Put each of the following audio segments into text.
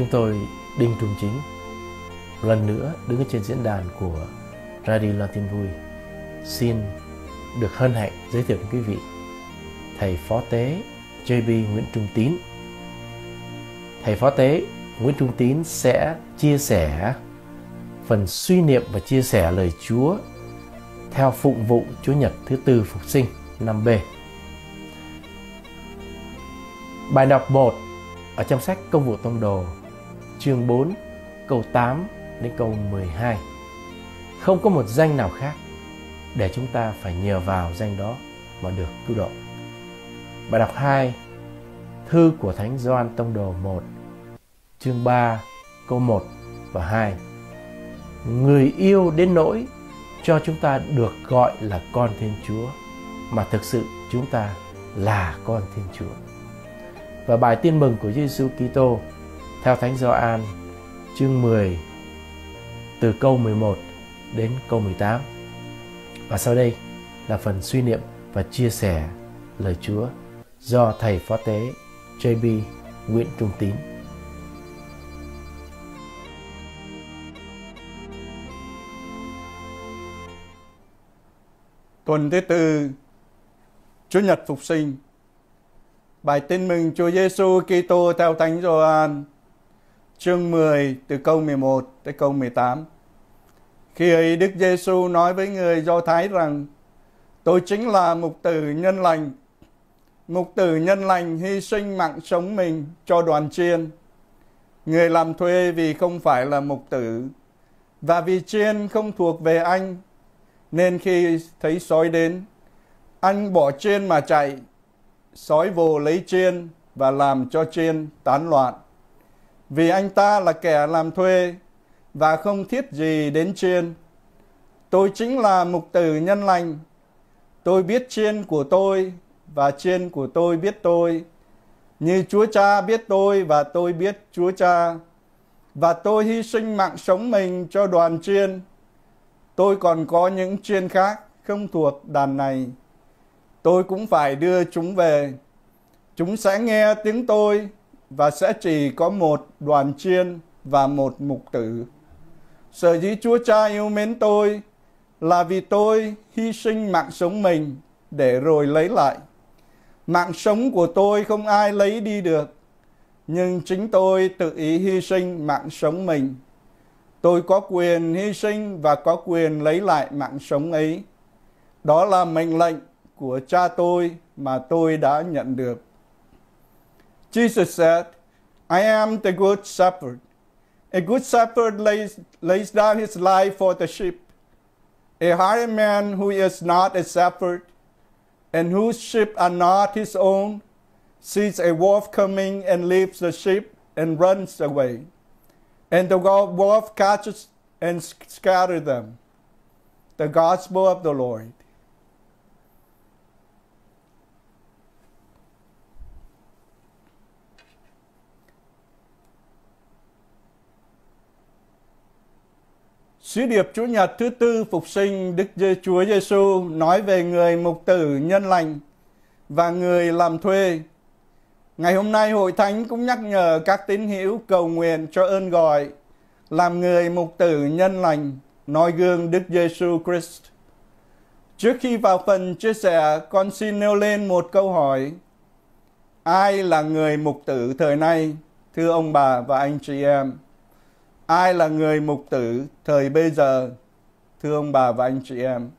Chúng tôi Đinh Trung Chính. Lần nữa đứng ở trên diễn đàn của Radio Latin Tin Vui, xin được hân hạnh giới thiệu đến quý vị thầy phó tế JB Nguyễn Trung Tín. Thầy phó tế Nguyễn Trung Tín sẽ chia sẻ phần suy niệm và chia sẻ lời Chúa theo phụng vụ Chúa Nhật thứ tư phục sinh năm b. Bài đọc 1 ở trong sách Công vụ Tông Đồ chương 4 câu 8 đến câu 12. Không có một danh nào khác để chúng ta phải nhờ vào danh đó mà được cứu độ. Bài đọc 2 Thư của Thánh Gioan Tông Đồ 1 chương 3 câu 1 và 2 Người yêu đến nỗi cho chúng ta được gọi là con Thiên Chúa, mà thực sự chúng ta là con Thiên Chúa. Và bài tin mừng của Giêsu Kitô theo Thánh Gioan chương 10 từ câu 11 đến câu 18. Và sau đây là phần suy niệm và chia sẻ lời Chúa do thầy phó tế JB Nguyễn Trung Tín. Tuần thứ tư, Chúa Nhật Phục Sinh. Bài tin mừng Chúa Giêsu Kitô theo Thánh Gioan, chương 10 từ câu 11 tới câu 18. Khi ấy Đức Giêsu nói với người Do Thái rằng: Tôi chính là mục tử nhân lành. Mục tử nhân lành hy sinh mạng sống mình cho đoàn chiên. Người làm thuê vì không phải là mục tử và vì chiên không thuộc về anh nên khi thấy sói đến, anh bỏ chiên mà chạy. Sói vồ lấy chiên và làm cho chiên tán loạn. Vì anh ta là kẻ làm thuê và không thiết gì đến chiên. Tôi chính là mục tử nhân lành. Tôi biết chiên của tôi và chiên của tôi biết tôi. Như Chúa Cha biết tôi và tôi biết Chúa Cha. Và tôi hy sinh mạng sống mình cho đoàn chiên tôi còn có những chiên khác không thuộc đàn này. Tôi cũng phải đưa chúng về. Chúng sẽ nghe tiếng tôi và sẽ chỉ có một đoàn chiên và một mục tử. Sở dĩ Chúa Cha yêu mến tôi là vì tôi hy sinh mạng sống mình để rồi lấy lại. Mạng sống của tôi không ai lấy đi được, nhưng chính tôi tự ý hy sinh mạng sống mình Tôi có quyền hy sinh và có quyền lấy lại mạng sống ấy. Đó là mệnh lệnh của cha tôi mà tôi đã nhận được. Jesus said, I am the good shepherd. A good shepherd lays, lays down his life for the sheep. A hired man who is not a shepherd and whose sheep are not his own sees a wolf coming and leaves the sheep and runs away. And the wolf catches and scatters them. The gospel of the Lord. Sứ điệp Chúa Nhật thứ tư phục sinh Đức Giê Chúa Giêsu nói về người mục tử nhân lành và người làm thuê Ngày hôm nay Hội Thánh cũng nhắc nhở các tín hữu cầu nguyện cho ơn gọi làm người mục tử nhân lành noi gương Đức Giêsu Christ. Trước khi vào phần chia sẻ, con xin nêu lên một câu hỏi. Ai là người mục tử thời nay, thưa ông bà và anh chị em? Ai là người mục tử thời bây giờ, thưa ông bà và anh chị em?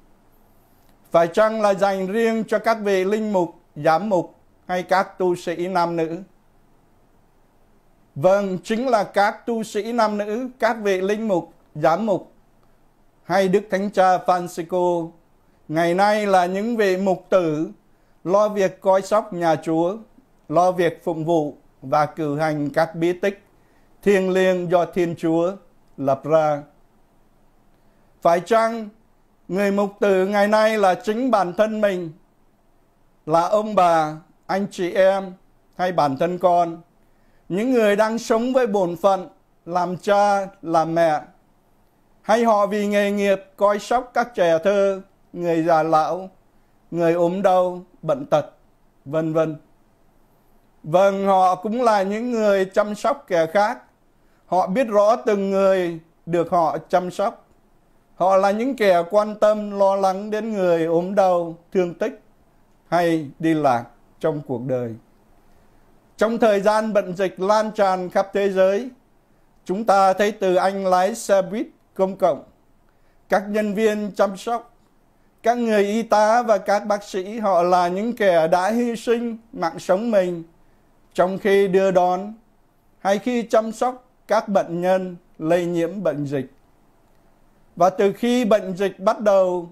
Phải chăng là dành riêng cho các vị linh mục, giám mục hay các tu sĩ nam nữ. Vâng, chính là các tu sĩ nam nữ, các vị linh mục, giám mục hay Đức Thánh Cha Francisco ngày nay là những vị mục tử lo việc coi sóc nhà Chúa, lo việc phụng vụ và cử hành các bí tích thiêng liêng do Thiên Chúa lập ra. Phải chăng người mục tử ngày nay là chính bản thân mình, là ông bà anh chị em hay bản thân con, những người đang sống với bổn phận làm cha, làm mẹ, hay họ vì nghề nghiệp coi sóc các trẻ thơ, người già lão, người ốm đau, bệnh tật, vân vân. Vâng, họ cũng là những người chăm sóc kẻ khác Họ biết rõ từng người được họ chăm sóc. Họ là những kẻ quan tâm lo lắng đến người ốm đau, thương tích hay đi lạc trong cuộc đời. Trong thời gian bệnh dịch lan tràn khắp thế giới, chúng ta thấy từ anh lái xe buýt công cộng, các nhân viên chăm sóc, các người y tá và các bác sĩ họ là những kẻ đã hy sinh mạng sống mình trong khi đưa đón hay khi chăm sóc các bệnh nhân lây nhiễm bệnh dịch. Và từ khi bệnh dịch bắt đầu,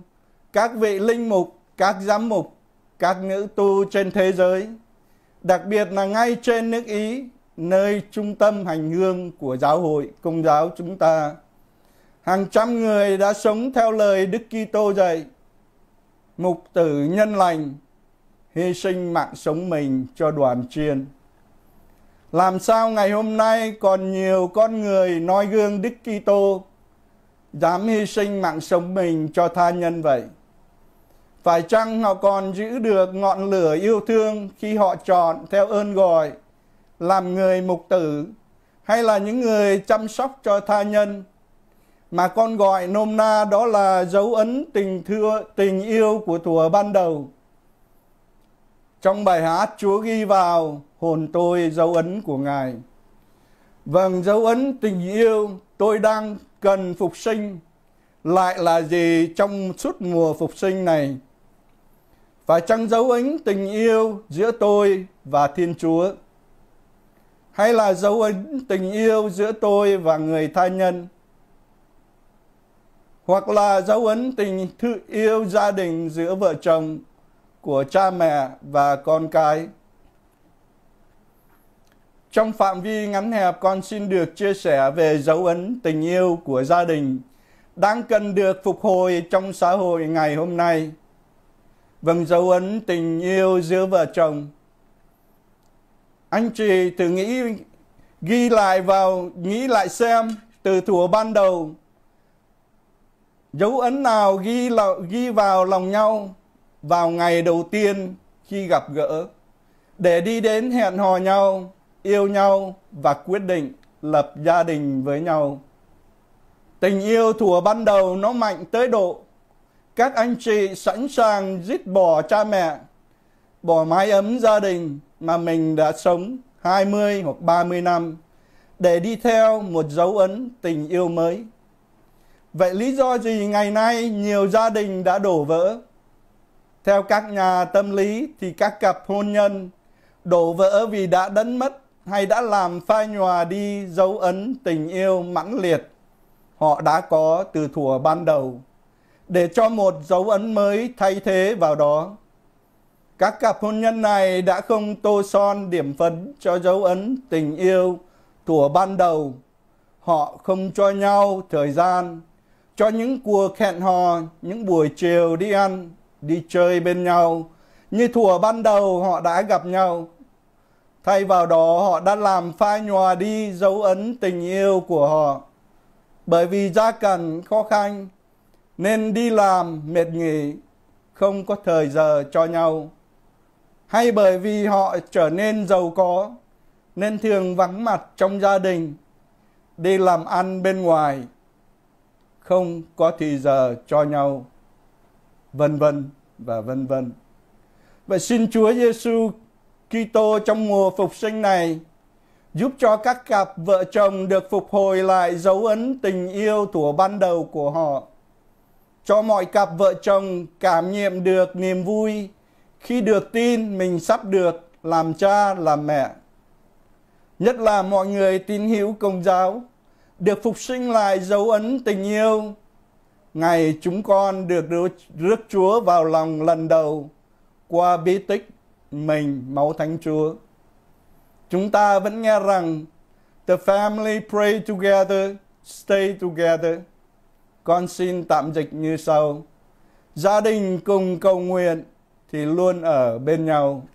các vị linh mục, các giám mục, các nữ tu trên thế giới, đặc biệt là ngay trên nước Ý, nơi trung tâm hành hương của giáo hội công giáo chúng ta, hàng trăm người đã sống theo lời Đức Kitô dạy, mục tử nhân lành, hy sinh mạng sống mình cho đoàn chiên. Làm sao ngày hôm nay còn nhiều con người noi gương Đức Kitô, dám hy sinh mạng sống mình cho tha nhân vậy? Phải chăng họ còn giữ được ngọn lửa yêu thương khi họ chọn theo ơn gọi, làm người mục tử, hay là những người chăm sóc cho tha nhân mà con gọi nôm na đó là dấu ấn tình thương tình yêu của thuở ban đầu. Trong bài hát Chúa ghi vào hồn tôi dấu ấn của Ngài. Vâng, dấu ấn tình yêu tôi đang cần phục sinh lại là gì trong suốt mùa phục sinh này? Phải chăng dấu ấn tình yêu giữa tôi và Thiên Chúa? Hay là dấu ấn tình yêu giữa tôi và người tha nhân? Hoặc là dấu ấn tình thương yêu gia đình giữa vợ chồng của cha mẹ và con cái? Trong phạm vi ngắn hẹp, con xin được chia sẻ về dấu ấn tình yêu của gia đình đang cần được phục hồi trong xã hội ngày hôm nay. Vâng, dấu ấn tình yêu giữa vợ chồng. Anh chị thử nghĩ, ghi lại vào, nghĩ lại xem từ thuở ban đầu dấu ấn nào ghi, ghi vào lòng nhau vào ngày đầu tiên khi gặp gỡ để đi đến hẹn hò nhau yêu nhau và quyết định lập gia đình với nhau. Tình yêu thuở ban đầu nó mạnh tới độ các anh chị sẵn sàng giết bỏ cha mẹ, bỏ mái ấm gia đình mà mình đã sống 20 hoặc 30 năm để đi theo một dấu ấn tình yêu mới. Vậy lý do gì ngày nay nhiều gia đình đã đổ vỡ? Theo các nhà tâm lý thì các cặp hôn nhân đổ vỡ vì đã đánh mất hay đã làm phai nhòa đi dấu ấn tình yêu mãnh liệt họ đã có từ thuở ban đầu để cho một dấu ấn mới thay thế vào đó. Các cặp hôn nhân này đã không tô son điểm phấn cho dấu ấn tình yêu thuở ban đầu. Họ không cho nhau thời gian, cho những cuộc hẹn hò, những buổi chiều đi ăn, đi chơi bên nhau. Như thuở ban đầu họ đã gặp nhau, Thay vào đó, họ đã làm phai nhòa đi dấu ấn tình yêu của họ. Bởi vì gia cảnh khó khăn, nên đi làm mệt nghỉ, không có thời giờ cho nhau. Hay bởi vì họ trở nên giàu có, nên thường vắng mặt trong gia đình, đi làm ăn bên ngoài, không có thì giờ cho nhau vân vân và vân vân. Vậy xin Chúa Giêsu Kitô trong mùa phục sinh này, giúp cho các cặp vợ chồng được phục hồi lại dấu ấn tình yêu thuở ban đầu của họ. Cho mọi cặp vợ chồng cảm nghiệm được niềm vui khi được tin mình sắp được làm cha, làm mẹ. Nhất là mọi người tín hữu công giáo được phục sinh lại dấu ấn tình yêu. Ngày chúng con được rước Chúa vào lòng lần đầu qua bí tích mình máu thánh Chúa. Chúng ta vẫn nghe rằng The family pray together, stay together. Con xin tạm dịch như sau. Gia đình cùng cầu nguyện thì luôn ở bên nhau.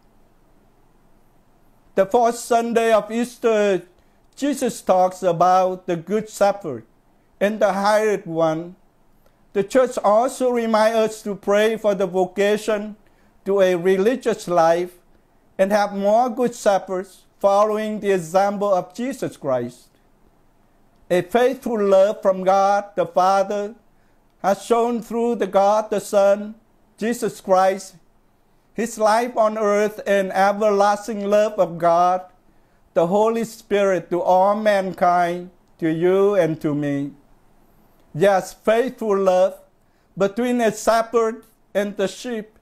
The fourth Sunday of Easter, Jesus talks about the Good Shepherd and the hired one. The church also reminds us to pray for the vocation to a religious life and have more good shepherds following the example of Jesus Christ. A faithful love from God the Father has shown through the God the Son, Jesus Christ, his life on earth and everlasting love of God, the Holy Spirit to all mankind, to you and to me. Yes, faithful love between a shepherd and the sheep,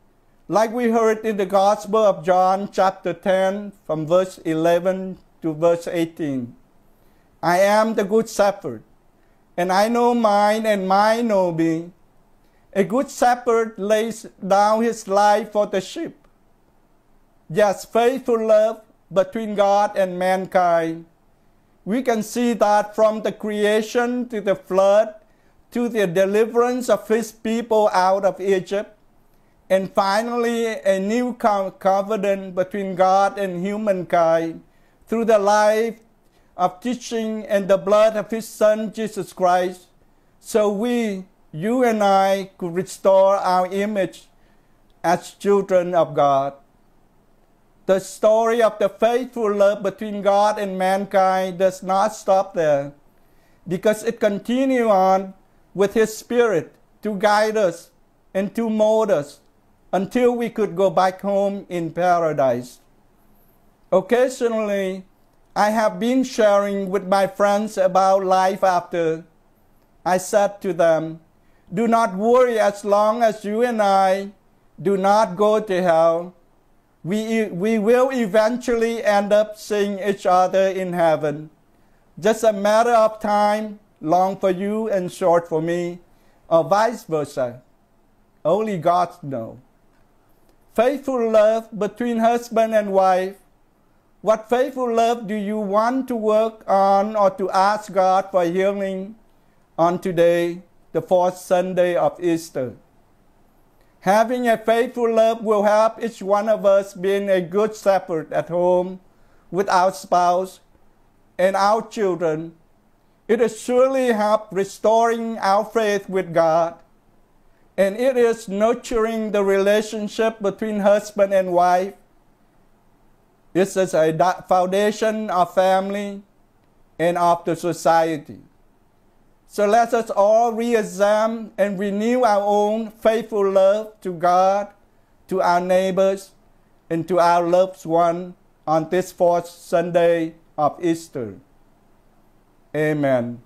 like we heard in the Gospel of John, chapter 10, from verse 11 to verse 18. I am the good shepherd, and I know mine, and mine know me. A good shepherd lays down his life for the sheep. Yes, faithful love between God and mankind. We can see that from the creation to the flood to the deliverance of his people out of Egypt, and finally a new covenant between God and humankind through the life of teaching and the blood of his son Jesus Christ, so we, you and I, could restore our image as children of God. The story of the faithful love between God and mankind does not stop there because it continues on with His Spirit to guide us and to mold us until we could go back home in paradise. Occasionally, I have been sharing with my friends about life after. I said to them, Do not worry as long as you and I do not go to hell. We, we will eventually end up seeing each other in heaven. Just a matter of time long for you and short for me, or vice versa. Only God knows. Faithful love between husband and wife. What faithful love do you want to work on or to ask God for healing on today, the fourth Sunday of Easter? Having a faithful love will help each one of us being a good shepherd at home with our spouse and our children it has surely help restoring our faith with God, and it is nurturing the relationship between husband and wife. This is a foundation of family and of the society. So let us all re-examine and renew our own faithful love to God, to our neighbors, and to our loved one on this fourth Sunday of Easter. Amen.